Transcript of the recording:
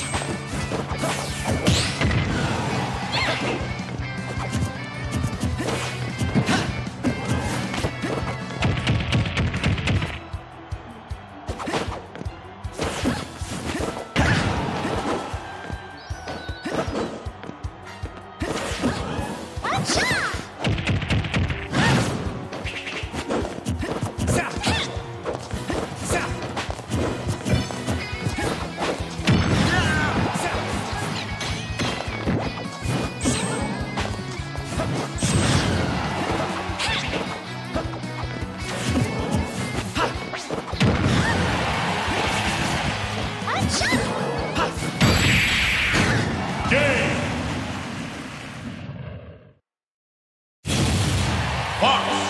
Yeah. Fox.